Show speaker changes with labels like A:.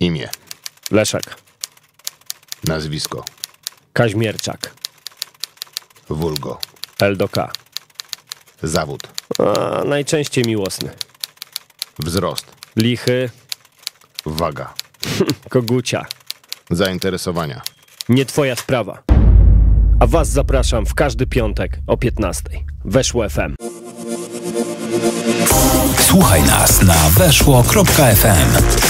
A: Imię,
B: Leszek.
A: nazwisko,
B: Kaźmierczak.
A: wulgo,
B: Eldoka.
A: zawód,
B: A, najczęściej miłosny.
A: wzrost,
B: Lichy.
A: waga,
B: Kogucia.
A: zainteresowania.
B: Nie twoja sprawa. A was zapraszam w każdy piątek o 15. Weszło FM.
C: Słuchaj nas na weszło.fm.